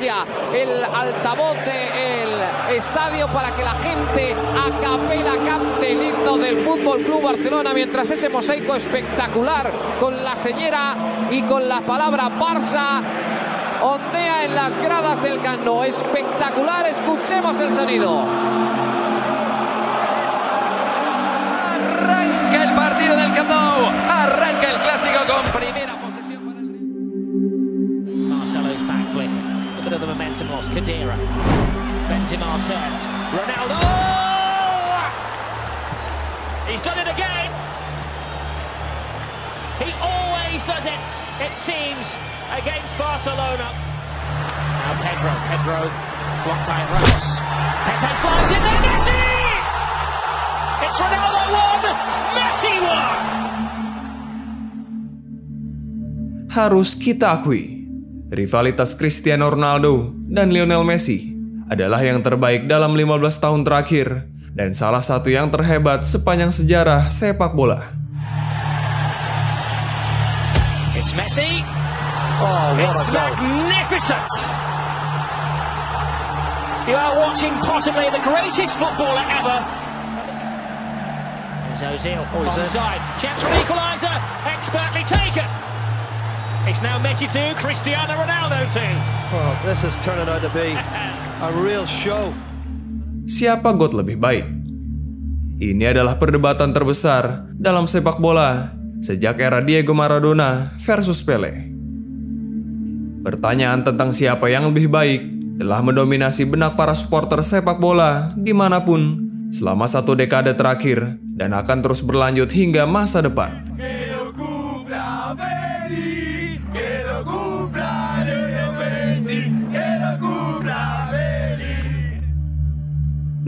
el altavoz del estadio para que la gente a capela cante el himno del Fútbol Club Barcelona mientras ese mosaico espectacular con la señera y con la palabra Barça ondea en las gradas del Cano. Espectacular, escuchemos el sonido. Arranca el partido del Camp Nou. Arranca el clásico con primera loss. Kadira. Benzema turns. Ronaldo! He's done it again. He always does it, it seems, against Barcelona. Now Pedro. Pedro blocked by Ramos. Pepe flies in there. Messi! It's Ronaldo one, Messi one. harus kita akui, rivalitas Cristiano Ronaldo dan Lionel Messi adalah yang terbaik dalam 15 tahun terakhir dan salah satu yang terhebat sepanjang sejarah sepak bola. It's Messi. Oh, it's magnificent. You are watching possibly the greatest footballer ever. There's Ozil onside. Chance for an equaliser. Expertly taken. It's now Messi 2, Cristiano Ronaldo 2. Well, this is turning out to be a real show. Siapa GOAT lebih baik? Ini adalah perdebatan terbesar dalam sepak bola sejak era Diego Maradona versus Pele. Pertanyaan tentang siapa yang lebih baik telah mendominasi benak para supporter sepak bola di mana pun selama satu dekade terakhir dan akan terus berlanjut hingga masa depan.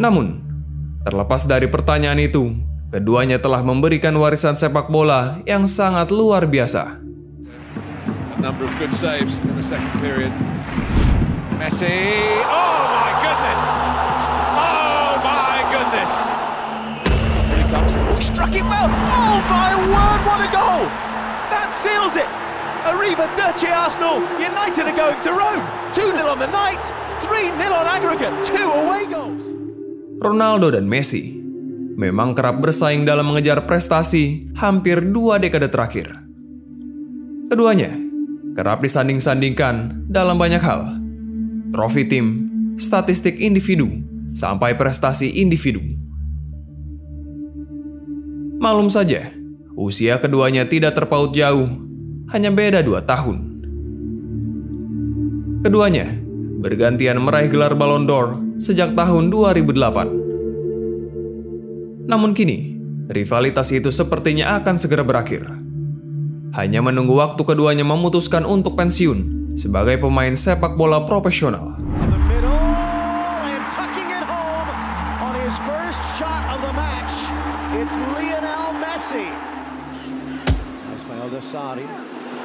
Namun, terlepas dari pertanyaan itu, keduanya telah memberikan warisan sepak bola yang sangat luar biasa. A number of good saves in the second period. Messi. My goodness! My goodness! Here he comes. He struck it well. My word, what a goal! That seals it. Arriva Dirce Arsenal. United are going to Rome. 2 0 on the night, 3 0 on aggregate, two away goals. Ronaldo dan Messi memang kerap bersaing dalam mengejar prestasi hampir dua dekade terakhir. Keduanya kerap disanding-sandingkan dalam banyak hal. Trofi tim, statistik individu, sampai prestasi individu. Malum saja, usia keduanya tidak terpaut jauh, hanya beda dua tahun. Keduanya bergantian meraih gelar Ballon d'Or sejak tahun 2008. Namun kini, rivalitas itu sepertinya akan segera berakhir. Hanya menunggu waktu keduanya memutuskan untuk pensiun sebagai pemain sepak bola profesional.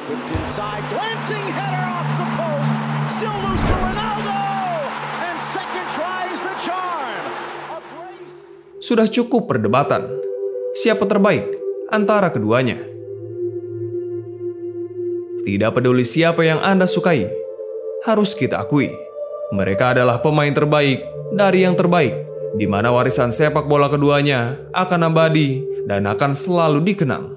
whipped inside, glancing header off the post, still loose Ronaldo, Sudah cukup perdebatan. Siapa terbaik antara keduanya? Tidak peduli siapa yang Anda sukai, harus kita akui, mereka adalah pemain terbaik dari yang terbaik, di mana warisan sepak bola keduanya akan abadi dan akan selalu dikenang.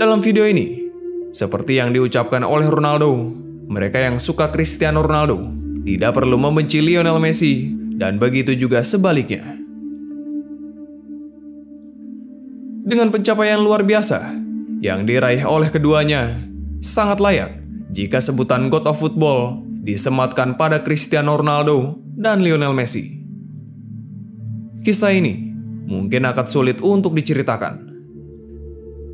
Dalam video ini, seperti yang diucapkan oleh Ronaldo, mereka yang suka Cristiano Ronaldo tidak perlu membenci Lionel Messi dan begitu juga sebaliknya. Dengan pencapaian luar biasa yang diraih oleh keduanya, sangat layak jika sebutan God of Football disematkan pada Cristiano Ronaldo dan Lionel Messi. Kisah ini mungkin akan sulit untuk diceritakan.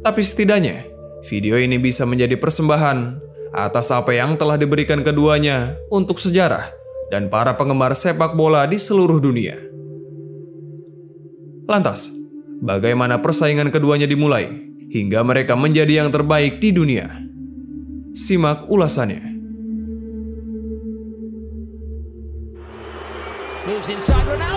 Tapi setidaknya, video ini bisa menjadi persembahan atas apa yang telah diberikan keduanya untuk sejarah dan para penggemar sepak bola di seluruh dunia. Lantas, bagaimana persaingan keduanya dimulai hingga mereka menjadi yang terbaik di dunia? Simak ulasannya. Moves inside Ronaldo.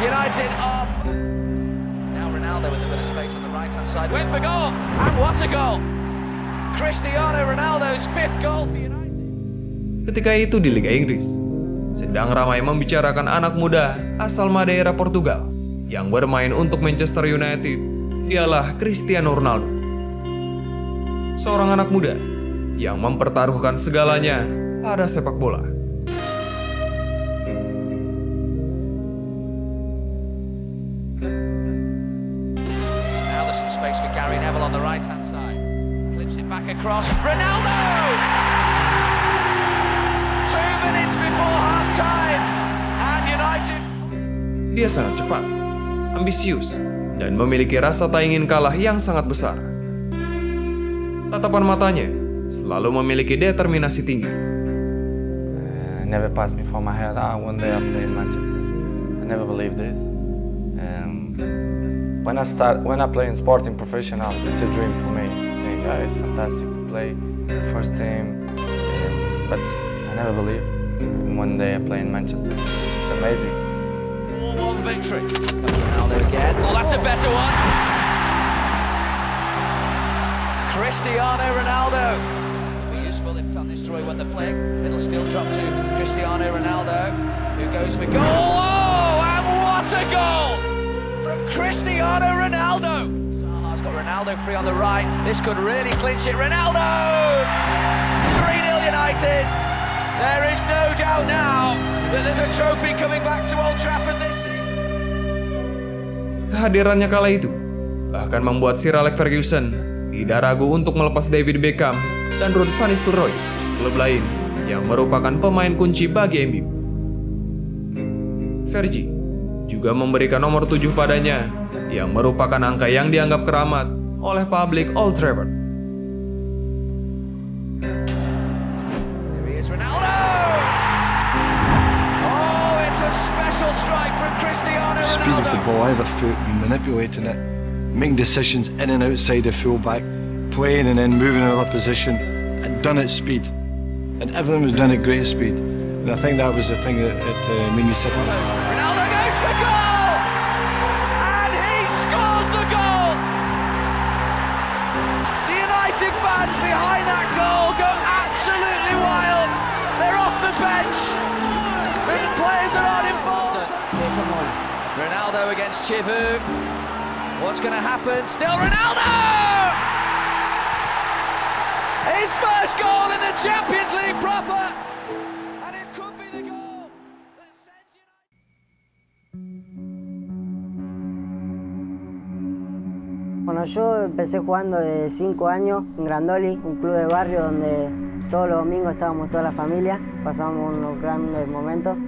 United are. Now Ronaldo with a bit of space on the right hand side. Went for goal! And what a goal! Cristiano Ronaldo's fifth goal for United. Ketika itu di Liga Inggris, sedang ramai membicarakan anak muda asal Madeira Portugal yang bermain untuk Manchester United. Dialah Cristiano Ronaldo. Seorang anak muda yang mempertaruhkan segalanya pada sepak bola. Ambisius, dan memiliki rasa tak ingin kalah yang sangat besar. Tatapan matanya selalu memiliki determinasi tinggi. Uh, never passed me for my head. Ah, one day I play in Manchester. I never believed this. And when I start, when I play in sporting professional, it's a dream for me. Saying, guys, fantastic play first team, but I never believe. One day I play in Manchester. It's amazing. 4-1 victory. Ronaldo again. Oh, that's a better one. Cristiano Ronaldo. It'll be useful if Van Nistelrooy won the flick. It'll still drop to Cristiano Ronaldo, who goes for goal. Oh, and what a goal from Cristiano Ronaldo. Saha's got Ronaldo free on the right. This could really clinch it. Ronaldo! 3-0 United. There is no doubt now that there's a trophy coming back to Old Trafford this. Kehadirannya kala itu bahkan membuat Sir Alex Ferguson tidak ragu untuk melepas David Beckham dan Ruud van Nistelrooy, klub lain yang merupakan pemain kunci bagi MU. Fergie juga memberikan nomor 7 padanya yang merupakan angka yang dianggap keramat oleh publik Old Trafford. Ball, either foot, manipulating it, making decisions in and outside the fullback, playing and then moving another position, and done at speed. And everything was done at great speed. And I think that was the thing that, that uh, made me sick. Ronaldo goes for goal! And he scores the goal! The United fans behind that goal go absolutely wild. They're off the bench. And the players that aren't involved. Take them on. Ronaldo against Chivu. What's going to happen? Still Ronaldo! His first goal in the Champions League proper. Bueno, yo empecé jugando de 5 años en Grandoli, un club de barrio donde todos los domingos estábamos toda la familia, pasábamos unos grandes momentos.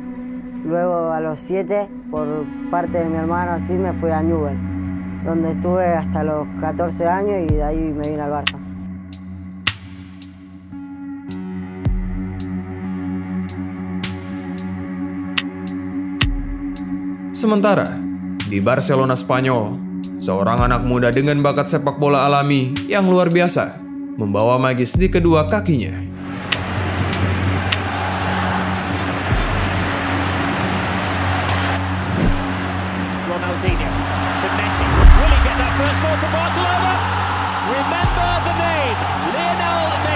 Luego a los 7, por parte de mi hermano, así me fui a Newell, donde estuve hasta los 14 años y de ahí me vine al Barça. Sementara di Barcelona Spanyol, seorang anak muda dengan bakat sepak bola alami yang luar biasa, membawa magis di kedua kakinya.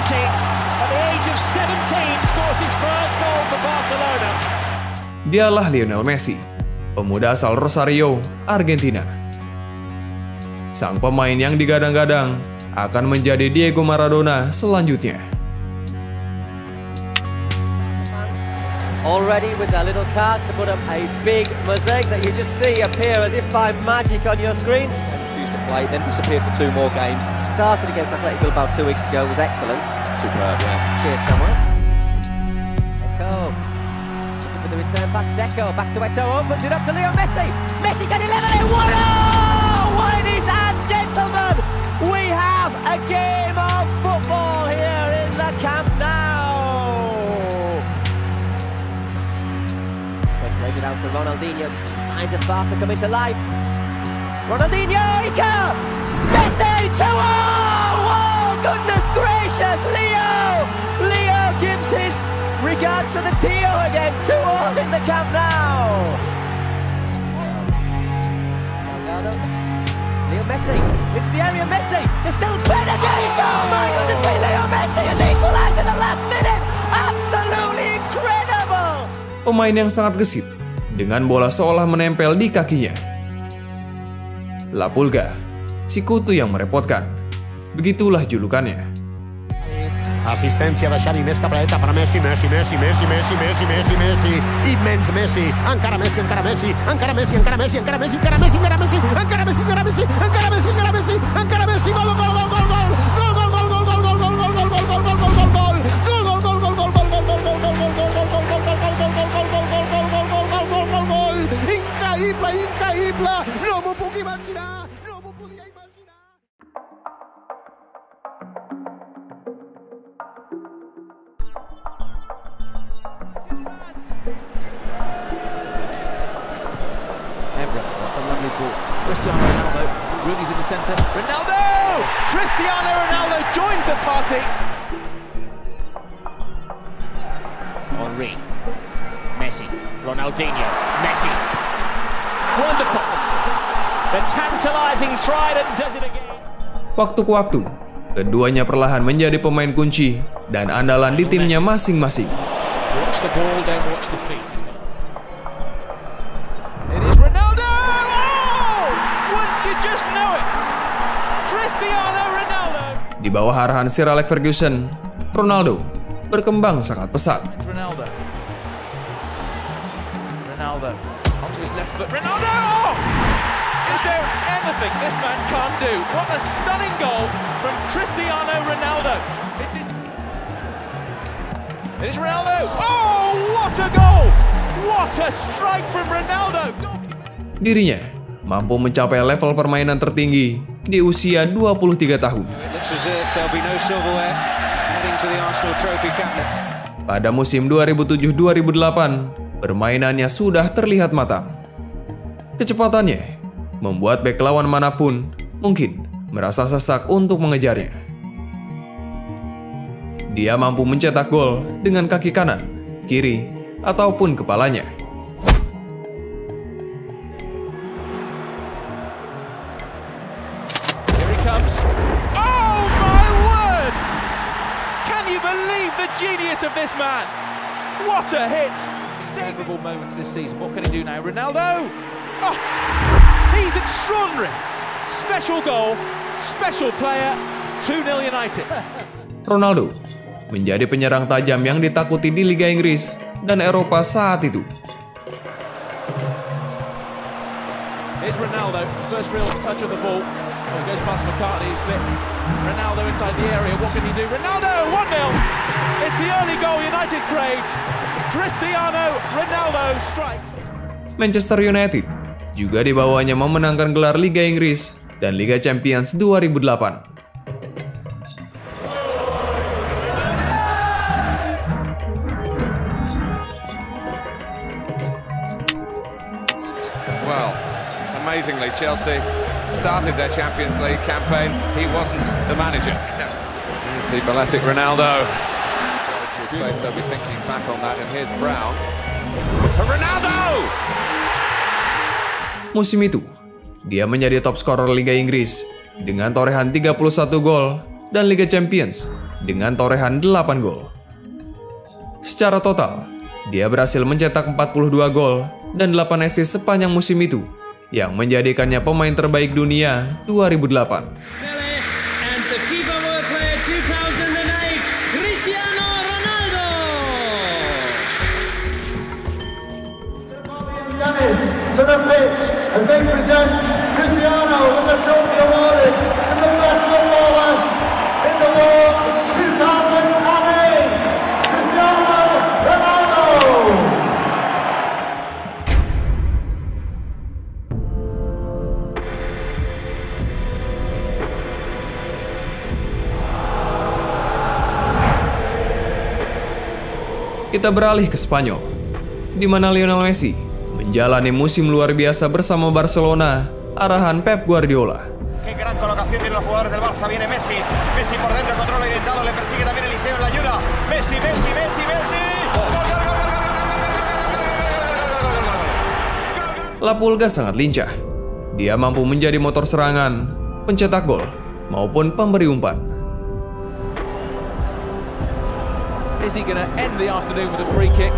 Messi. At the age of 17 scores his first goal for Barcelona. Dialah Lionel Messi, pemuda asal Rosario, Argentina sang pemain yang digadang-gadang akan menjadi Diego Maradona selanjutnya. Already with their little cards to put up a big mosaic that you just see appear as if by magic on your screen. Play, then disappeared for two more games. Started against Athletic Bilbao two weeks ago, was excellent. Superb, yeah. Cheers, Samuel. Echo. Looking for the return pass. Deco. Back to Eto. Opens it up to Leo Messi. Messi can he level it. What? Oh! Ladies and gentlemen, we have a game of football here in the Camp Nou. Plays it out to Ronaldinho. Just some signs of Barca coming to life. Ronaldinho, Iker! Messi, 2 Oh, goodness gracious! Leo! Leo gives his regards to the Tio again. 2 all in the Camp Nou. Salgado. Leo Messi. Into the area, Messi. There's still Ben again. He's gone. Oh my goodness Leo Messi has equalized in the last minute. Absolutely incredible. Pemain yang sangat gesit, dengan bola seolah menempel di kakinya. La Pulga, si kutu yang merepotkan. Begitulah julukannya. Assistència de Xavi, més cap dreta per Messi, Messi, Messi, Messi, Messi, Messi, Messi, Messi, immens Messi, encara Messi, encara Messi, encara Messi, encara Messi, encara Messi, encara Messi, encara Messi, encara Messi, encara Messi, encara Messi, encara Messi, encara Messi, gol, gol, gol, gol, Evra, that's a lovely ball. Cristiano Ronaldo, Rooney's in the centre. Ronaldo! Cristiano Ronaldo joins the party. Henri. Messi. Ronaldinho. Messi. Wonderful. The tantalising trident does it again. Waktu ke waktu, keduanya perlahan menjadi pemain kunci dan andalan di timnya masing-masing. Watch the ball, then watch the feet. It is Ronaldo! Oh! Wouldn't you just know it? Cristiano Ronaldo! Di bawah arahan Sir Alex Ferguson, Ronaldo berkembang sangat pesat. Ronaldo. Ronaldo onto his left foot. Ronaldo! Oh! Is there anything this man can't do? What a stunning goal from Cristiano Ronaldo. It is. Ronaldo. Oh, what a goal! What a strike from Ronaldo. Dirinya mampu mencapai level permainan tertinggi di usia 23 tahun. Pada musim 2007-2008, permainannya sudah terlihat matang. Kecepatannya membuat bek lawan mana pun mungkin merasa sesak untuk mengejarnya. Dia mampu mencetak gol dengan kaki kanan, kiri, ataupun kepalanya. Here he comes. Oh my word! Can you believe the genius of this man? What a hit! Memorable moments this season. What can he do now? Ronaldo! Oh, he's extraordinary. Special goal, special player. 2-0 United. Ronaldo menjadi penyerang tajam yang ditakuti di Liga Inggris dan Eropa saat itu. Here's Ronaldo, his first real touch of the ball. Oh, goes past McCartney, who slips. Ronaldo inside the area. What can he do? Ronaldo, 1-0. It's the early goal United craved. Cristiano Ronaldo strikes. Manchester United juga dibawanya memenangkan gelar Liga Inggris dan Liga Champions 2008. Amazingly, Chelsea started their Champions League campaign. He wasn't the manager. Here's the balletic Ronaldo. His face, they'll be thinking back on that. And here's Brown. For Ronaldo! Musim itu, dia menjadi top scorer Liga Inggris dengan torehan 31 gol dan Liga Champions dengan torehan 8 gol. Secara total, dia berhasil mencetak 42 gol dan 8 assist sepanjang musim itu yang menjadikannya pemain terbaik dunia 2008. And the FIFA Kita beralih ke Spanyol, di mana Lionel Messi menjalani musim luar biasa bersama Barcelona, arahan Pep Guardiola. Qué gran colocación tienen los jugadores del Barça. Viene Messi. Messi por dentro, control orientado. Le persigue también Eliseo en la ayuda. Messi, Messi, Messi, Messi. Gol, gol, gol, gol, gol, La Pulga sangat lincah. Dia mampu menjadi motor serangan, pencetak gol, maupun pemberi umpan. Is he going to end the afternoon with a free kick?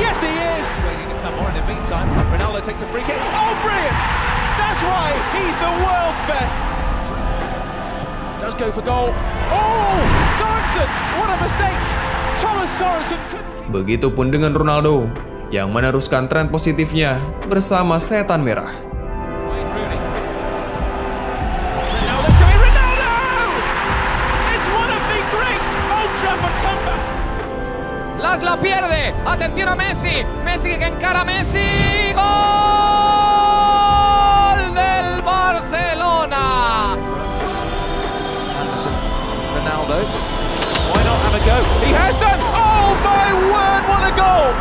Yes, he is! Waiting to come more in the meantime. Ronaldo takes a free kick. Oh, brilliant! That's right, he's the world's best. Does go for goal. Oh, Sorensen! What a mistake! Thomas Sorensen couldn't Begitupun dengan Ronaldo, yang meneruskan tren positifnya bersama setan merah. Las la pierde. Atención a Messi. Messi que encara a Messi. Gol del Barcelona. Anderson, Ronaldo. Why not have a go? He has done! Oh my word, what a goal!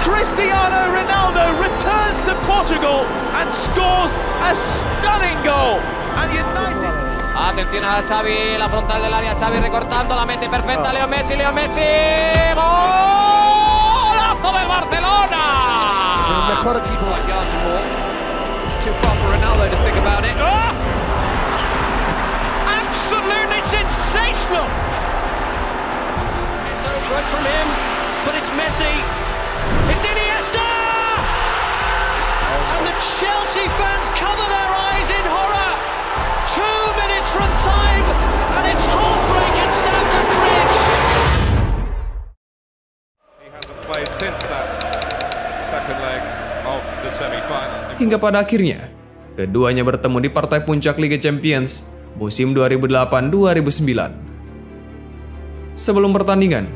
Cristiano Ronaldo returns to Portugal and scores a stunning goal. And United. Atención a Xavi, la frontal del área, Xavi recortando, la mete perfecta, Leo Messi, Leo Messi, golazo del Barcelona. Es el mejor equipo. Too far for Ronaldo to think about it. Oh! Absolutely sensational! It's over it from him, but it's Messi. It's Iniesta! And the Chelsea fans cover their eyes in horror. Two minutes from time, and it's heartbreak at Stamford Bridge. Played since that second leg of the semi-final. Hingga pada akhirnya, keduanya bertemu di partai puncak Liga Champions musim 2008-2009. Sebelum pertandingan,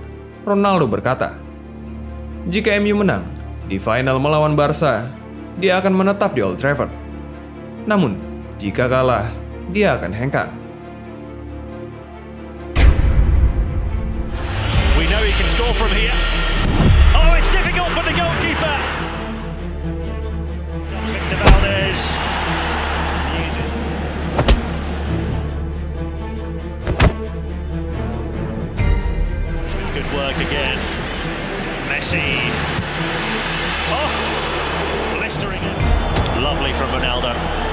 Ronaldo berkata, jika MU menang di final melawan Barca, dia akan menetap di Old Trafford. Namun, jika kalah, dia akan hengkang. We know he can score from here. Oh, it's difficult for the goalkeeper. Victor Valdez. Good work again. Messi. Oh, blistering it. Lovely from Ronaldo.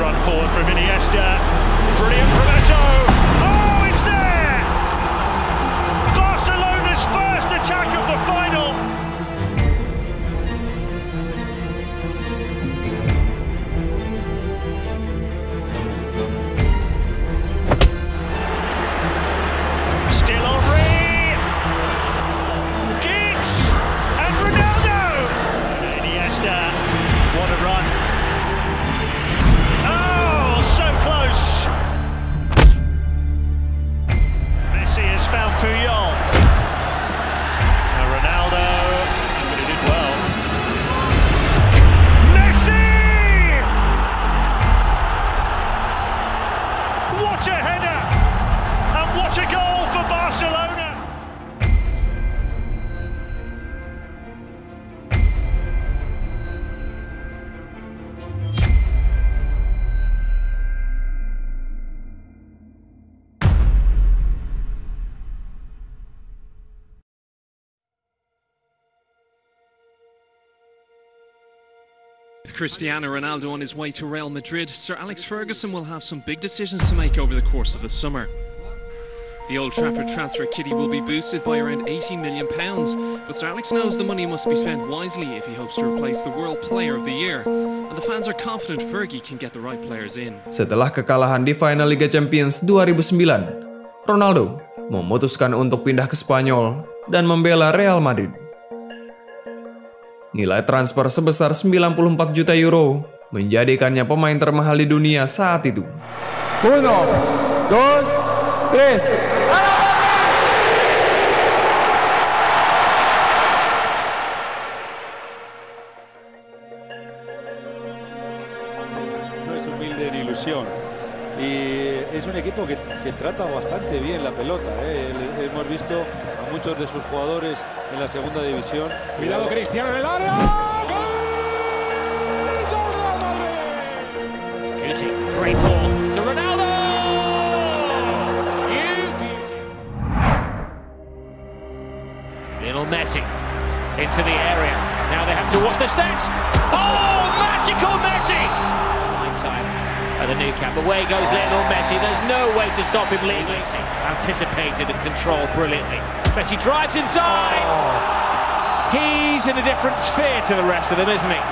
Run forward from Iniesta. Brilliant from Eto. Oh, it's there! Barcelona's first attack header! And what a goal for Barcelona! Cristiano Ronaldo on his way to Real Madrid, Sir Alex Ferguson will have some big decisions to make over the course of the summer. The Old Trafford transfer kitty will be boosted by around £80 million, but Sir Alex knows the money must be spent wisely if he hopes to replace the World Player of the Year, and the fans are confident Fergie can get the right players in. Setelah kekalahan di final Liga Champions 2009, Ronaldo memutuskan untuk pindah ke Spanyol dan membela Real Madrid. Nilai transfer sebesar 94 juta euro menjadikannya pemain termahal di dunia saat itu. Uno, dos, tres. Que, trata bastante bien la pelota. ¿eh? Hemos visto a muchos de sus jugadores en la segunda división. Cuidado Cristiano en el área. Great ball to Ronaldo. Lionel Messi into the area. Now they have to watch the steps. Oh, magical Messi! Lifetime at the new camp. Away goes Lionel Messi. There's no way to stop him legally. Anticipated and controlled brilliantly. Messi drives inside. He's in a different sphere to the rest of them, isn't he?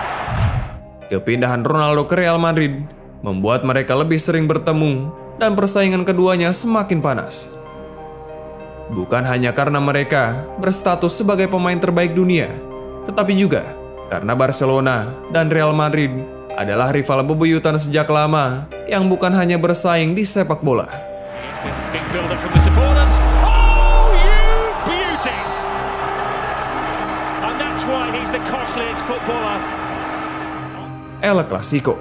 Kepindahan Ronaldo ke Real Madrid membuat mereka lebih sering bertemu dan persaingan keduanya semakin panas. Bukan hanya karena mereka berstatus sebagai pemain terbaik dunia, tetapi juga karena Barcelona dan Real Madrid adalah rival bebuyutan sejak lama yang bukan hanya bersaing di sepak bola. Oh. El Clasico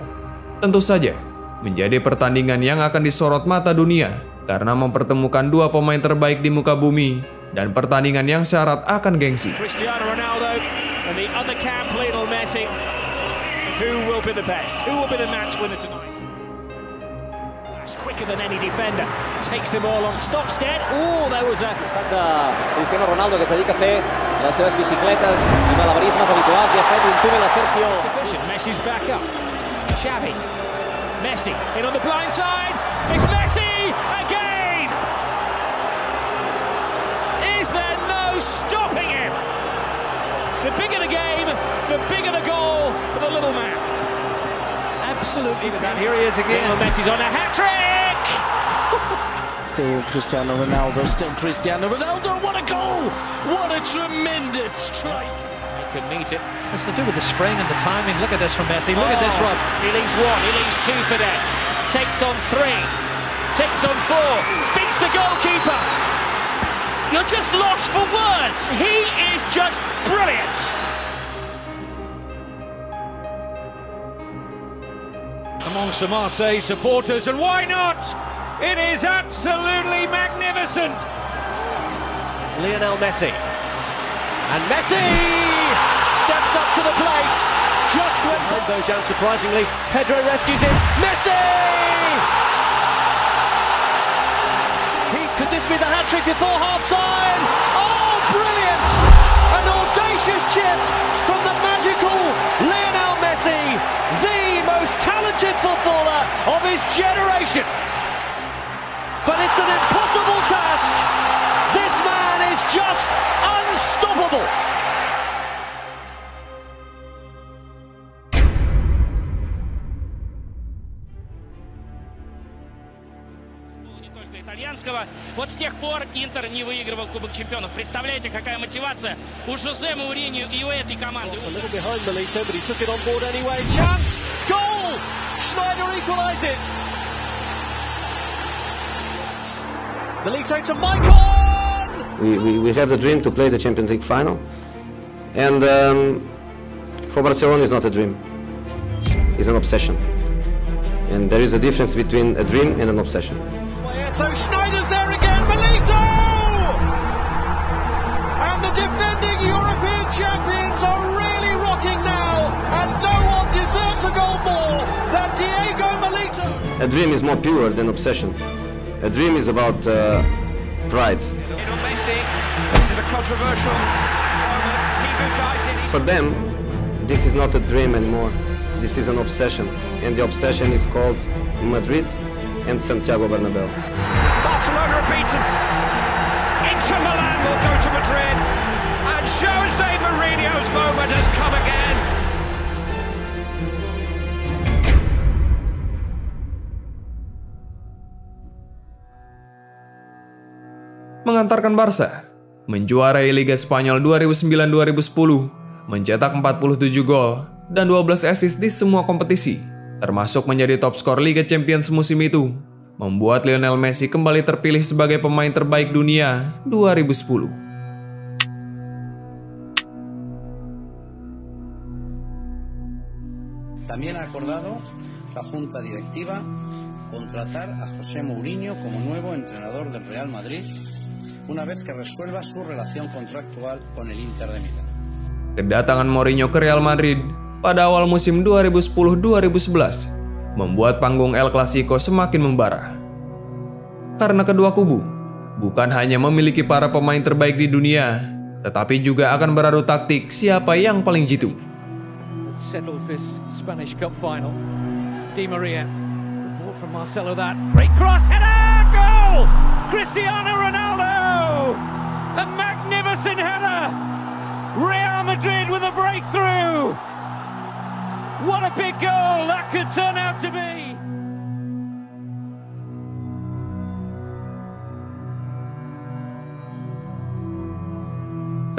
tentu saja menjadi pertandingan yang akan disorot mata dunia karena mempertemukan dua pemain terbaik di muka bumi dan pertandingan yang syarat akan gengsi. Cristiano Ronaldo and the other camp, Lionel Messi. Who will be the best? Who will be the match winner tonight? That's quicker than any defender. Takes them all on stops dead. Oh, there was a... de Cristiano Ronaldo que es dedica a fer les seves bicicletes i malabarismes habituals i ha fet un túnel a Sergio. Sufficient. Messi's back up. Xavi. Messi in on the blind side. Absolutely. with that. Here he is again. Lionel Messi's on a hat trick. Still Cristiano Ronaldo, still Cristiano Ronaldo. What a goal! What a tremendous strike! He can meet it. What's to do with the spring and the timing? Look at this from Messi. Look at this, oh, Rob. He leaves one. He leaves two for that. Takes on three. Takes on four. Beats the goalkeeper. You're just lost for words. He is just brilliant. Amongst the Marseille supporters, and why not? It is absolutely magnificent. It's Lionel Messi. And Messi steps up to the plate. Just when Bojan surprisingly, Pedro rescues it. Messi! He's, could this be the hat trick before half time? Oh, brilliant! An audacious chip from the magical talented footballer of his generation. But it's an impossible task. This man is just unstoppable. итальянского. Вот с тех пор Интер не выигрывал Кубок Чемпионов. Представляете, какая мотивация у Жозе Мауриньо и у этой команды. Chance! Schneider equalises. Melito to Michael! We, we, we have the dream to play the Champions League final. And um, for Barcelona, it's not a dream, it's an obsession. And there is a difference between a dream and an obsession. So Schneider's there again, Melito! And the defending European champions are really rocking now, and no deserves a goal more than Diego Melito. A dream is more pure than obsession. A dream is about uh, pride. Messi. This is a controversial moment. He dives in. For them, this is not a dream anymore. This is an obsession. And the obsession is called Madrid and Santiago Bernabeu. Barcelona are beaten. Inter Milan will go to Madrid. And Jose Mourinho's moment has come again. Mengantarkan Barca menjuarai Liga Spanyol 2009-2010 mencetak 47 gol dan 12 assist di semua kompetisi, termasuk menjadi top skor Liga Champions musim itu, membuat Lionel Messi kembali terpilih sebagai pemain terbaik dunia 2010. También ha acordado la Junta Directiva contratar a José Mourinho como nuevo entrenador del Real Madrid una vez que resuelva su relación contractual con el Inter de Milán. Kedatangan Mourinho ke Real Madrid pada awal musim 2010-2011 membuat panggung El Clasico semakin membara. Karena kedua kubu bukan hanya memiliki para pemain terbaik di dunia, tetapi juga akan beradu taktik siapa yang paling jitu. Settles this Spanish Cup final. Di Maria, the ball from Marcelo that great cross header, goal! Cristiano Ronaldo, a magnificent header. Real Madrid with a breakthrough. What a big goal that could turn out to be.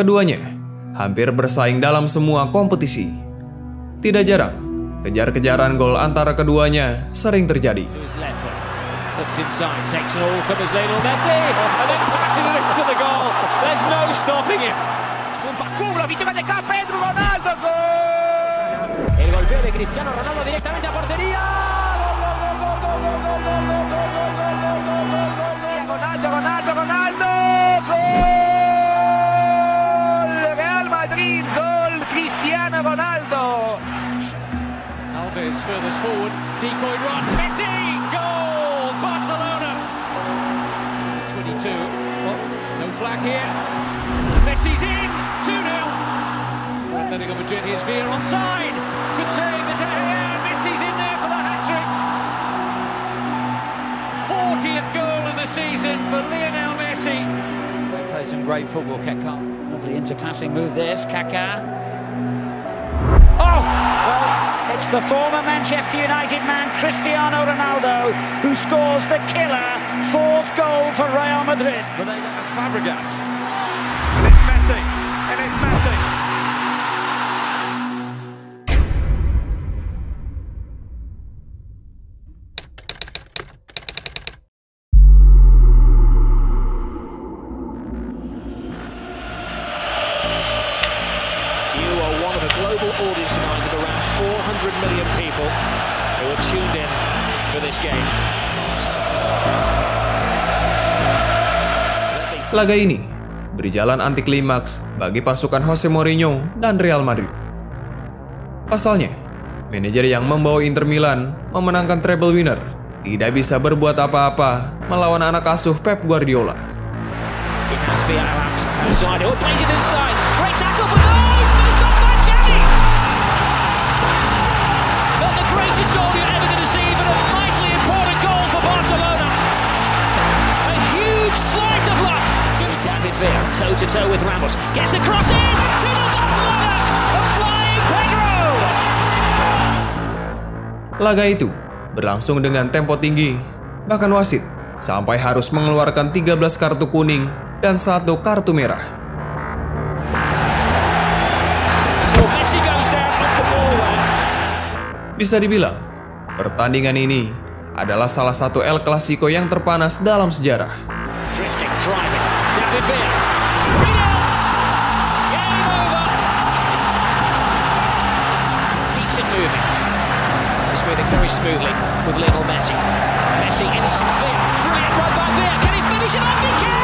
Keduanya hampir bersaing dalam semua kompetisi. Tidak jarang, kejar-kejaran gol antara keduanya sering terjadi. Puts inside, takes an all covers Lionel Messi, and then passes it into the goal. There's no stopping him. Culo, víctima de acá, Pedro Ronaldo, gol. El golpeo de Cristiano Ronaldo directamente a portería. Ronaldo, Ronaldo, Ronaldo, gol. Real Madrid, gol. Cristiano Ronaldo. Alves furthest forward, decoy run, flag here. Messi's in, 2-0. Atletico Madrid, here's Villa onside. Good save, De Gea, Messi's in there for the hat-trick. 40th goal of the season for Lionel Messi. They play some great football, Kaká. Lovely interpassing move there's Kaká. Oh! Well, it's the former Manchester United man, Cristiano Ronaldo, who scores the killer fourth goal for Real Madrid. Fabregas. Laga ini berjalan anti klimaks bagi pasukan Jose Mourinho dan Real Madrid. Pasalnya, manajer yang membawa Inter Milan memenangkan treble winner tidak bisa berbuat apa-apa melawan anak asuh Pep Guardiola. Toe to toe with Ramos. Gets the cross in. 2 Barcelona. A flying Pedro. Laga itu berlangsung dengan tempo tinggi, bahkan wasit sampai harus mengeluarkan 13 kartu kuning dan satu kartu merah. Oh. Bisa dibilang, pertandingan ini adalah salah satu El Clasico yang terpanas dalam sejarah. Drifting, driving. David Villa. Smoothly with Lionel Messi. Messi instant. Brilliant run by Villa. Can he finish it? He can!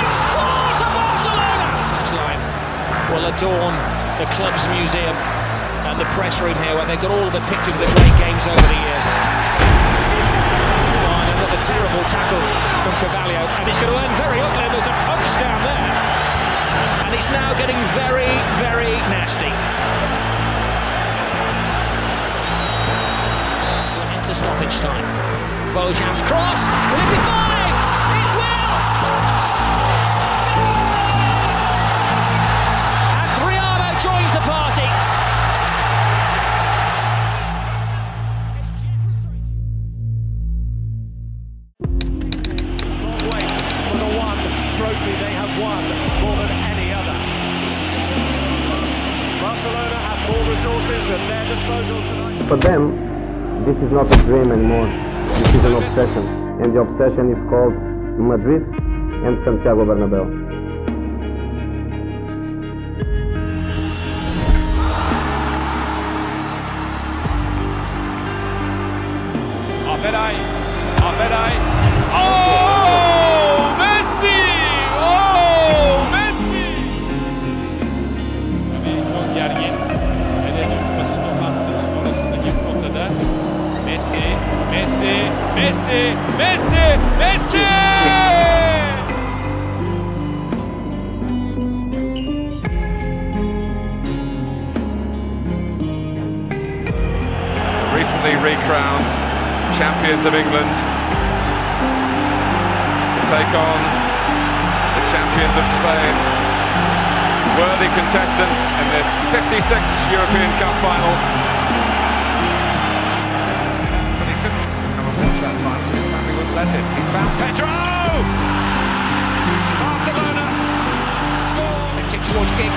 It's four to Barcelona! Touchline will adorn the club's museum and the press room here where they've got all of the pictures of the great games over the years. Oh, another terrible tackle from Cavallo, and it's going to end very ugly. and There's a punch down there, and it's now getting very, very nasty. Stoppage time. Bojan's cross. Will it be five? It will! And Briano joins the party. Long wait for the one trophy they have won more than any other. Barcelona have more resources at their disposal tonight. For them, this is not a dream anymore. This is an obsession. And the obsession is called Madrid and Santiago Bernabeu.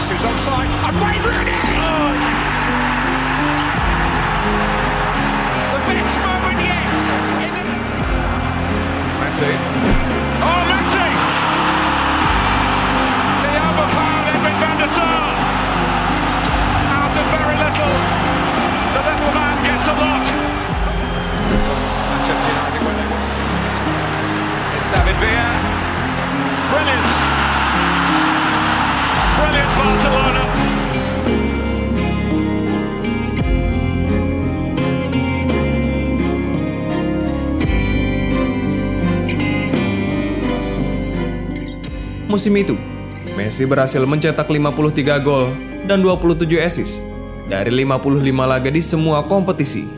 Who's onside. And Wayne Rooney! Musim itu, Messi berhasil mencetak 53 gol dan 27 assist dari 55 laga di semua kompetisi.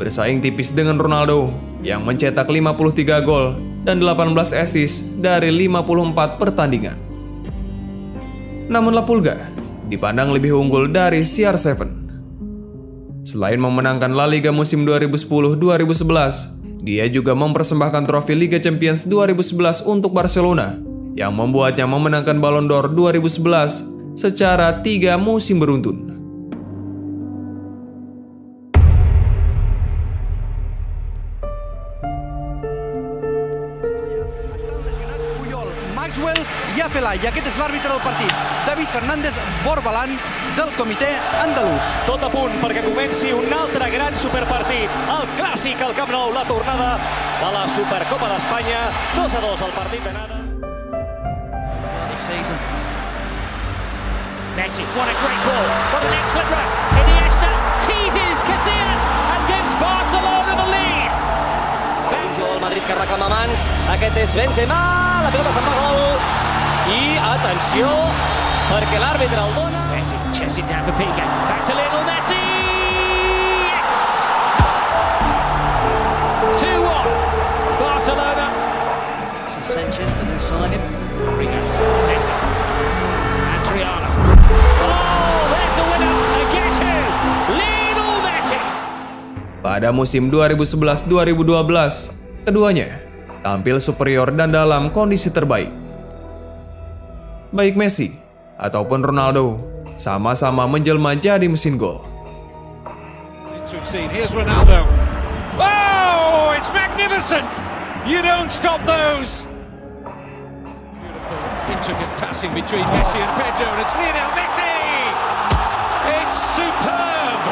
Bersaing tipis dengan Ronaldo yang mencetak 53 gol dan 18 assist dari 54 pertandingan. Namun La Pulga dipandang lebih unggul dari CR7. Selain memenangkan La Liga musim 2010-2011, dia juga mempersembahkan trofi Liga Champions 2011 untuk Barcelona yang membuatnya memenangkan Ballon d'Or 2011 secara tiga musim beruntun. Maxwell i Afela, i aquest és l'àrbitre del partit, David Fernández Borbalan, del comitè andalús. Tot a punt perquè comenci un altre gran superpartit. El clàssic al Camp Nou, la tornada de la Supercopa d'Espanya. 2 a 2 el partit d'anada. season. Messi, what a great ball. What an excellent run. Iniesta teases Casillas and gives Barcelona the lead. Un jugador del Madrid que reclama mans. Aquest és Benzema. La pilota se'n va gol. I atenció, perquè l'àrbitre el dona. Messi, chest it down for Piqué. Back to Lionel Messi. Yes! 2-1. Barcelona. Alexis Sanchez, the new signing. Rodriguez, Messi. Adriano. Oh, Messi. Pada musim 2011-2012, keduanya tampil superior dan dalam kondisi terbaik. Baik Messi ataupun Ronaldo sama-sama menjelma jadi mesin gol. Oh, it's magnificent! You don't stop those. Beautiful, intricate passing between Messi and Pedro, and it's Lionel Messi. It's superb.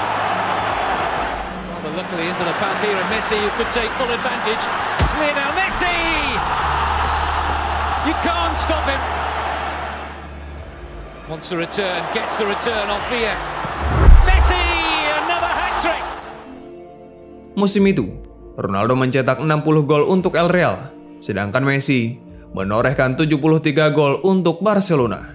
Luckily into the path here, and Messi who could take full advantage. It's Lionel Messi. You can't stop him. Wants the return, gets the return off Villa. Messi, another hat trick. Musim itu, Ronaldo mencetak 60 gol untuk El Real, sedangkan Messi menorehkan 73 gol untuk Barcelona.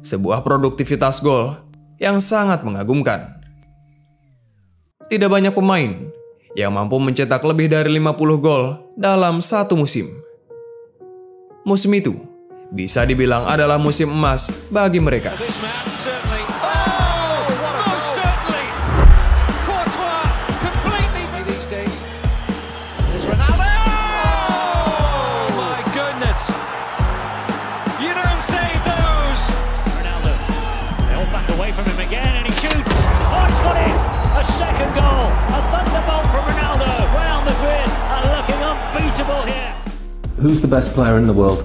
Sebuah produktivitas gol yang sangat mengagumkan. Tidak banyak pemain yang mampu mencetak lebih dari 50 gol dalam satu musim. Musim itu bisa dibilang adalah musim emas bagi mereka. This man, certainly. Oh, most certainly. Courtois completely these days. There's Ronaldo. Oh, my goodness. You don't save those. Ronaldo. El away from him again, and he shoots. Oh, it's got in! A second goal. A thunderbolt from Ronaldo. Real Madrid are looking unbeatable here. Who's the best player in the world?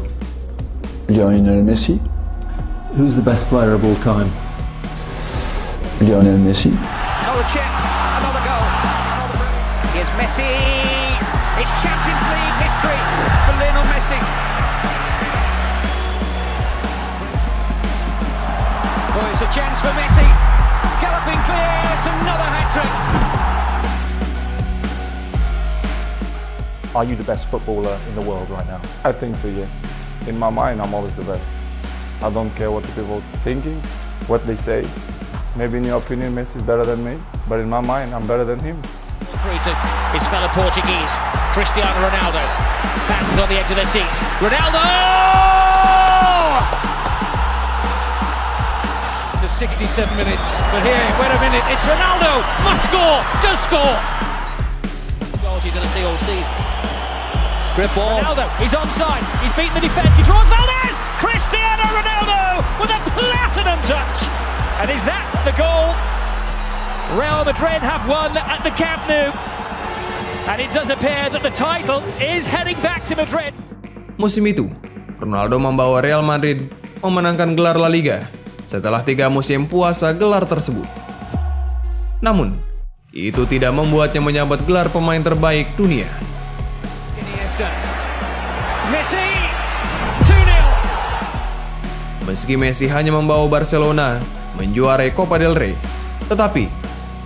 Lionel Messi. Who's the best player of all time? Lionel Messi. Another chip, another goal. Another... Here's Messi. It's Champions League history for Lionel Messi. Oh, it's a chance for Messi. Galloping clear. It's another hat-trick. Are you the best footballer in the world right now? I think so, yes. In my mind, I'm always the best. I don't care what the people thinking, what they say. Maybe in your opinion, Messi is better than me, but in my mind, I'm better than him. Through to his fellow Portuguese, Cristiano Ronaldo. Fans on the edge of their seats. Ronaldo! To 67 minutes, but here, wait a minute, it's Ronaldo! Must score! Does score! Goals going to see all season. Grip ball. Ronaldo, he's onside. He's beaten the defence. He draws Valdez. Cristiano Ronaldo with a platinum touch. And is that the goal? Real Madrid have won at the Camp Nou. And it does appear that the title is heading back to Madrid. Musim itu, Ronaldo membawa Real Madrid memenangkan gelar La Liga setelah tiga musim puasa gelar tersebut. Namun, itu tidak membuatnya menyabet gelar pemain terbaik dunia. Iniesta. Messi. 2-0. Meski Messi hanya membawa Barcelona menjuarai Copa del Rey, tetapi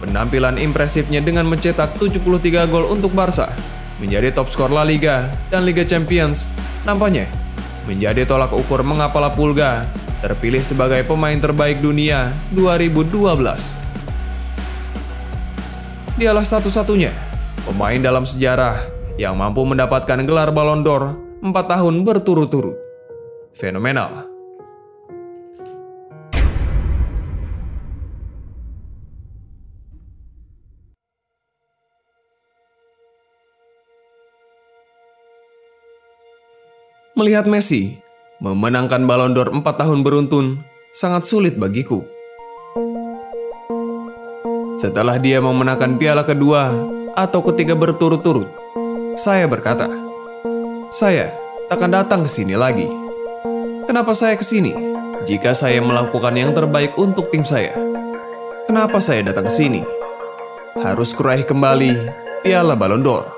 penampilan impresifnya dengan mencetak 73 gol untuk Barca, menjadi top skor La Liga dan Liga Champions, nampaknya menjadi tolak ukur mengapa La Pulga terpilih sebagai pemain terbaik dunia 2012. Dialah satu-satunya pemain dalam sejarah yang mampu mendapatkan gelar Ballon d'Or 4 tahun berturut-turut. Fenomenal. Melihat Messi memenangkan Ballon d'Or 4 tahun beruntun sangat sulit bagiku. Setelah dia memenangkan piala kedua atau ketiga berturut-turut, saya berkata, saya takkan datang ke sini lagi. Kenapa saya ke sini jika saya melakukan yang terbaik untuk tim saya? Kenapa saya datang ke sini? Harus kuraih kembali piala Ballon d'Or.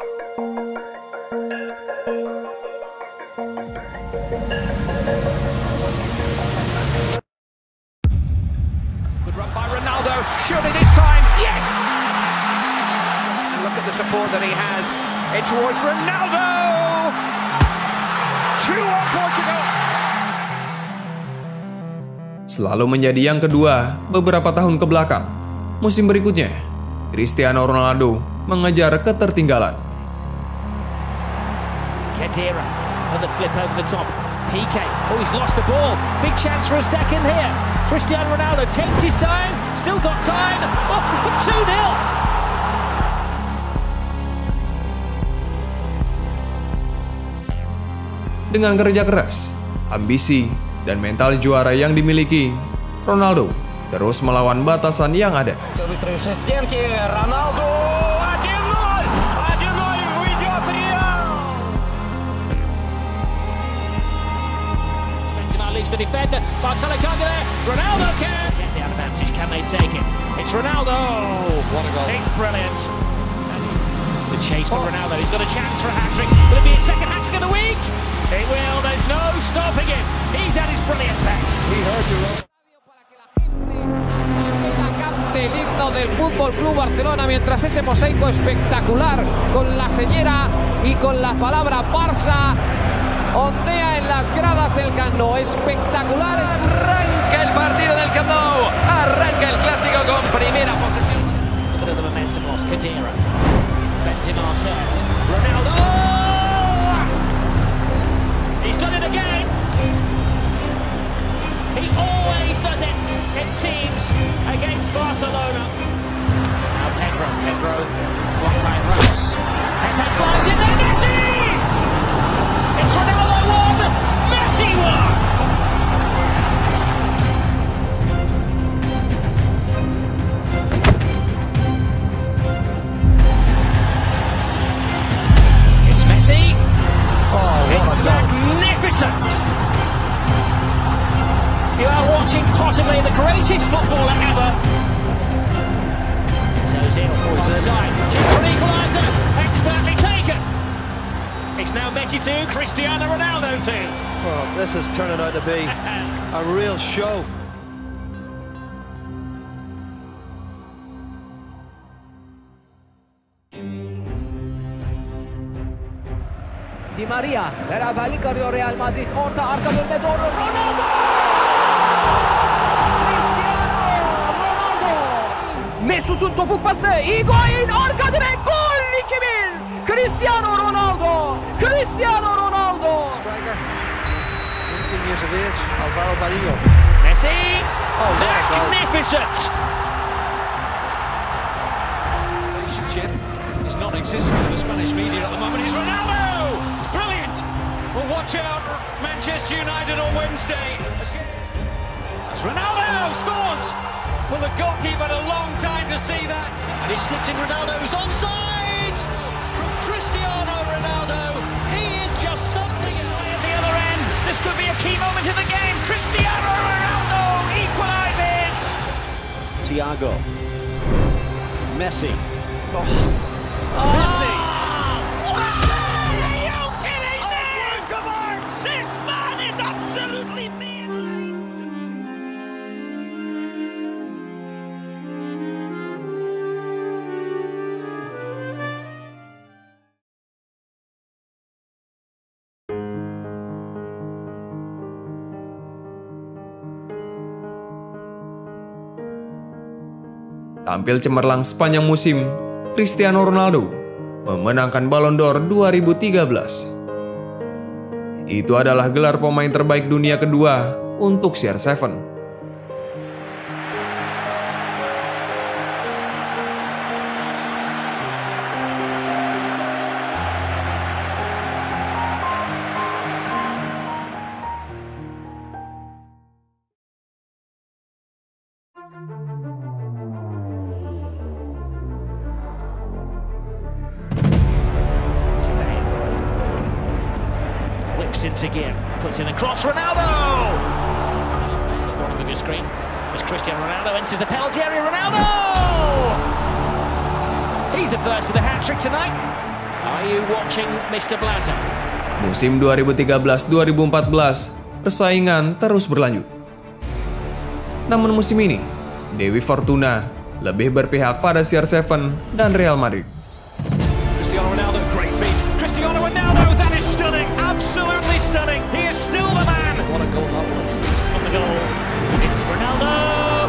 In towards Ronaldo! 2-1 Portugal! Selalu menjadi yang kedua beberapa tahun ke belakang. Musim berikutnya, Cristiano Ronaldo mengejar ketertinggalan. Kedira on the flip over the top. PK. Oh, he's lost the ball. Big chance for a second here. Cristiano Ronaldo takes his time. Still got time. Oh, 2 Dengan kerja keras, ambisi, dan mental juara yang dimiliki, Ronaldo terus melawan batasan yang ada. the defender. Marcelo can't get there. Ronaldo can. Get the advantage. Can they take it? It's Ronaldo. What a goal. It's brilliant. A chase for Ronaldo. He's got a chance for a hat trick. Will it be his second hat trick of the week? It will. There's no stopping him. He's at his brilliant best. He heard you wrong. el himno del Fútbol Club Barcelona mientras ese mosaico espectacular con la señera y con la palabra Barça ondea en las gradas del Camp Nou. Espectacular. Arranca el partido del Camp Nou. Arranca el clásico con primera posesión. Tim Arteta. Ronaldo! Oh! He's done it again! He always does it, it seems, against Barcelona. Now Pedro, Pedro, blocked by Ramos. Pedro flies in there, Messi! It's Ronaldo 1, Messi 1! To be a real show. Di Maria beraberlik arıyor Real Madrid. Orta arka bölüme doğru Ronaldo! Cristiano Ronaldo! Mesut'un topuk pası. Higuain arka direk gol 2-1. Cristiano Ronaldo! Cristiano Ronaldo! Striker, 18 years of age, Alvaro Badillo. Messi! Oh, what a goal. Magnificent! relationship is non-existent in the Spanish media at the moment. Is Ronaldo? It's brilliant. Well, watch out, Manchester United on Wednesday. As Ronaldo scores. Well, the goalkeeper had a long time to see that. And he slipped in Ronaldo's onside this could be a key moment in the game. Cristiano Ronaldo equalises. Thiago. Messi. Oh. Messi. Tampil cemerlang sepanjang musim, Cristiano Ronaldo memenangkan Ballon d'Or 2013. Itu adalah gelar pemain terbaik dunia kedua untuk CR7. Musim 2013-2014, persaingan terus berlanjut. Namun musim ini, Dewi Fortuna lebih berpihak pada CR7 dan Real Madrid. Cristiano Ronaldo, great feat. Cristiano Ronaldo, that is stunning. Absolutely stunning. He is still the man. What a goal that was. On the goal. It's Ronaldo.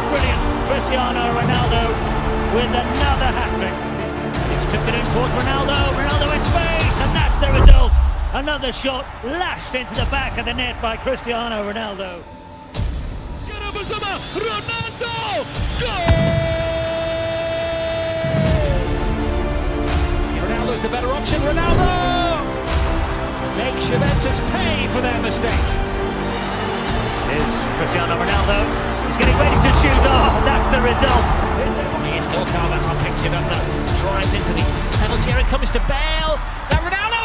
Brilliant. Cristiano Ronaldo with another hat trick. He's flipped it in towards Ronaldo. Ronaldo in space, and that's the result. Another shot lashed into the back of the net by Cristiano Ronaldo. Ronaldo. Ronaldo's the better option. Ronaldo makes Juventus pay for their mistake. Is Cristiano Ronaldo. He's getting ready to shoot. Oh, that's the result. Here's Gol Carvajal picks it up now. Drives into the penalty area. Comes to Bale. Now Ronaldo.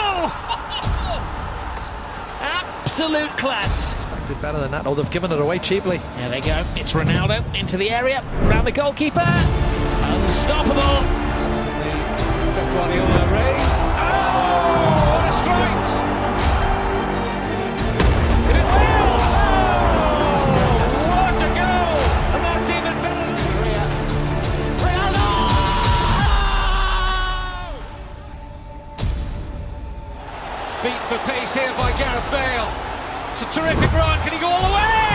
Absolute class. Did better than that. Oh, they've given it away cheaply. There they go. It's Ronaldo into the area. Round the goalkeeper. Unstoppable. Pep Guardiola raised. Oh, what a strike! Hit it. Oh, what a goal! And that's even better. Beat for pace here by Gareth Bale. It's a terrific run. Can he go all the way?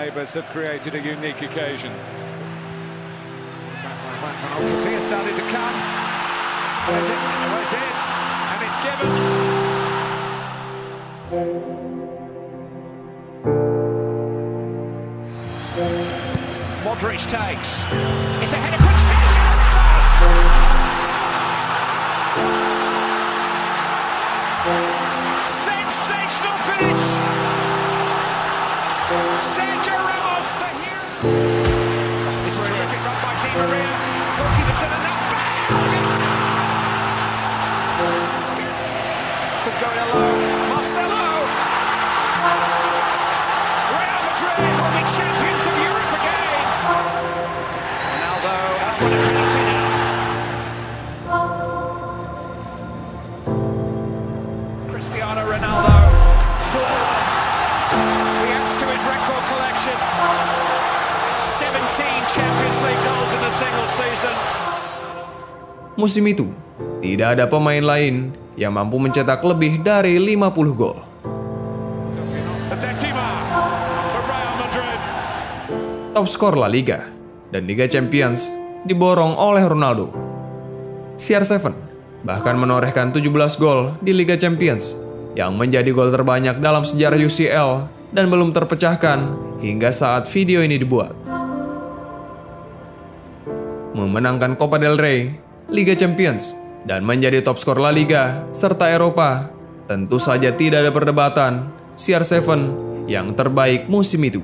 Neighbours have created a unique occasion. Started to come. It? It? And it's given. Modric takes. It's a header Maria. Champions League goals in a single season. Musim itu, tidak ada pemain lain yang mampu mencetak lebih dari 50 gol. Top skor La Liga dan Liga Champions diborong oleh Ronaldo. CR7 bahkan menorehkan 17 gol di Liga Champions yang menjadi gol terbanyak dalam sejarah UCL dan belum terpecahkan hingga saat video ini dibuat. Memenangkan Copa del Rey, Liga Champions, dan menjadi top skor La Liga serta Eropa, tentu saja tidak ada perdebatan CR7 yang terbaik musim itu.